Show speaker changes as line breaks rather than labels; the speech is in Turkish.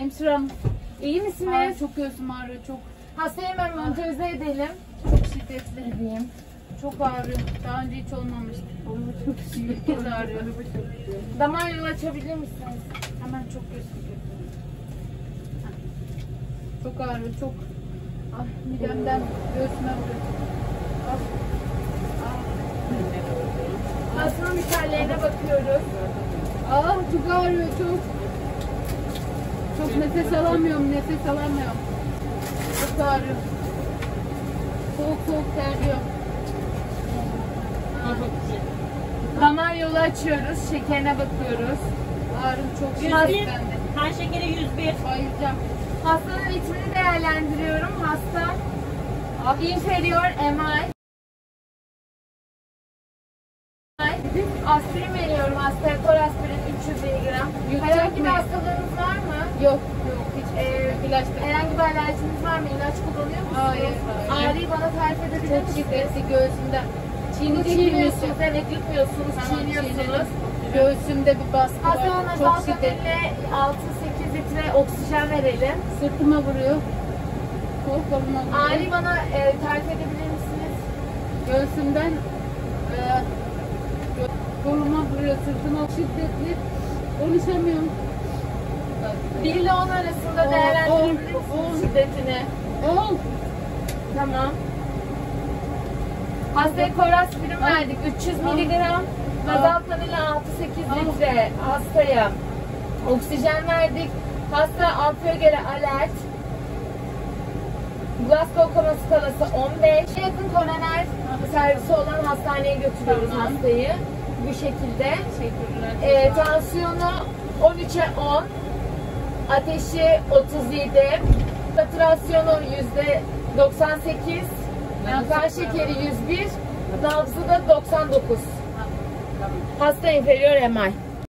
Hemşire hanım.
İyi
Ay,
misiniz?
çok göğsüm ağrıyor çok.
Hastayı hemen montöze edelim.
Çok şiddetli.
Edeyim.
Çok ağrıyor. Daha önce hiç olmamıştı. Çok İlk kez ağrıyor.
Damar yolu açabilir misiniz?
Hemen çok göğsüm. Çok ağrıyor çok. Ah midemden göğsüme vuruyor. Ah. Ah.
Vitallerine bakıyoruz.
Ah çok ağrıyor çok. Çok nefes alamıyorum, nefes alamıyorum. Çok ağrıyor. Soğuk soğuk terliyorum.
Damar yolu açıyoruz. Şekerine bakıyoruz.
Ağrım çok
101.
şiddetlendi.
Kan şekeri 101.
Bayılacağım.
Hastanın ritmini değerlendiriyorum. Hasta inferior MI. Aspirin veriyorum. Hastaya kor aspirin 300 mg.
Yutacak
Herhangi bir hastalığınız var mı?
Yok yok hiç
Ee,
ilaç
herhangi bir alerjiniz var mı? İlaç kullanıyor musunuz?
Hayır.
Ağrıyı bana tarif edebilir
çok
misiniz?
şiddetli göğsümden.
Bunu
Çiğneyecek
çiğniyorsunuz. Evet yutmuyorsunuz.
Tamam,
çiğniyorsunuz.
Göğsümde bir baskı var. Çok şiddetli.
şiddetli 6-8 litre oksijen verelim.
Sırtıma vuruyor. Kol koluma vuruyor.
Ağrıyı bana e, tarif edebilir misiniz?
Göğsümden e, koluma vuruyor. Sırtıma şiddetli. Konuşamıyorum.
1 ile 10 arasında değerlendirebilir
on.
şiddetini?
Ol.
Tamam. Hastaya koraspirin verdik. 300
Al.
miligram. Gazalpanil 6-8 litre hastaya. Oksijen verdik. Hasta altıya göre alert. Glasgow koma skalası 15. Yakın koroner servisi olan hastaneye götürüyoruz hastayı. Bu şekilde. Ee, tansiyonu 13'e 10. Ateşi 37. Satürasyonu yüzde 98. Kan şekeri 101. Nabzı da 99.
Tamam.
Hasta inferior MI.